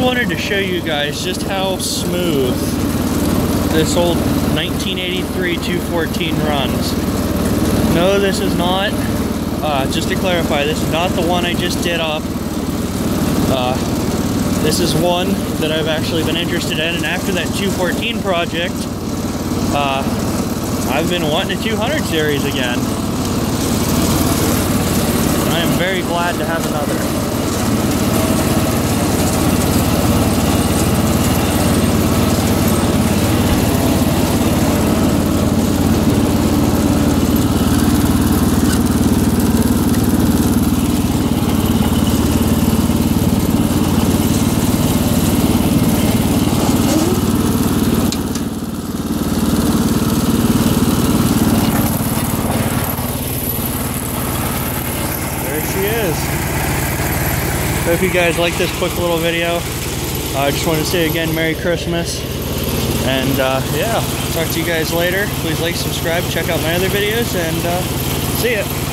wanted to show you guys just how smooth this old 1983 214 runs. No, this is not, uh, just to clarify, this is not the one I just did up. Uh, this is one that I've actually been interested in, and after that 214 project, uh, I've been wanting a 200 series again. I am very glad to have another. She is. Hope you guys like this quick little video. I uh, just want to say again, Merry Christmas. And uh, yeah, talk to you guys later. Please like, subscribe, check out my other videos, and uh, see ya.